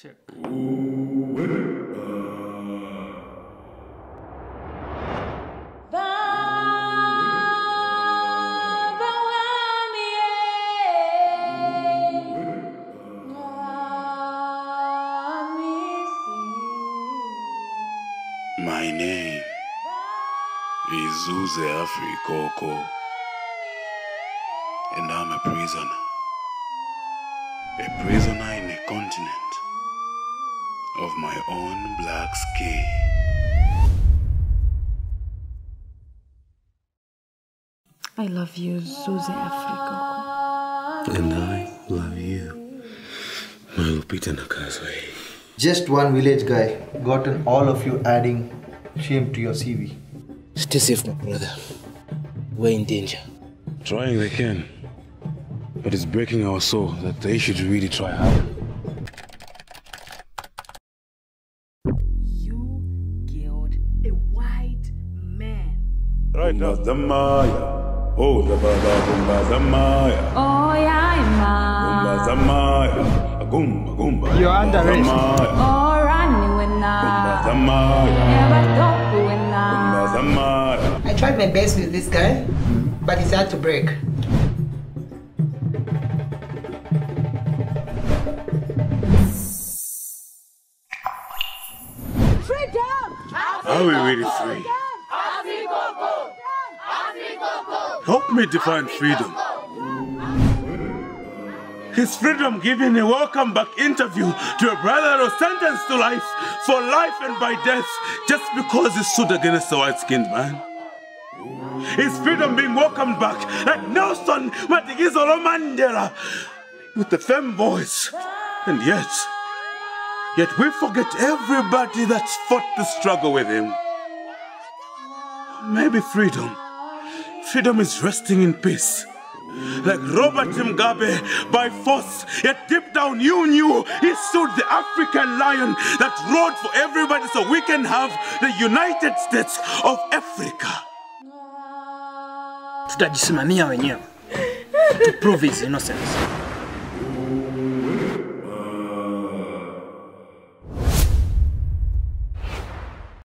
Check. My name is Zuze Africoco, and I'm a prisoner. A prisoner in a continent of my own black skin. I love you, Zuze Africoco. And I love you, my Lupita Nakazwe. Just one village guy gotten all of you adding shame to your CV. Stay safe, my brother. We're in danger. Trying they can, but it's breaking our soul that they should really try hard. You killed a white man. Right now, the Maya. Oh, the Baba Gumba Zamaya. Oh, yeah, Gumba Zamaya. Gumba Gumba. You're under arrest. Zamaya. Oh, running when Gumba I Zamaya. never stop when Gumba I. Zamaya. I tried my best with this guy, but it's hard to break. Are we really free? Help me define freedom. His freedom giving a welcome back interview to a brother who was sentenced to life for life and by death just because he stood against a white skinned man? His freedom being welcomed back like Nelson Matigizolo Mandela with the femme voice? And yet, yet we forget everybody that's fought the struggle with him. Maybe freedom. Freedom is resting in peace. Like Robert Mugabe by force, yet deep down you knew he stood the African lion that roared for everybody so we can have the United States of Africa. To prove his innocence.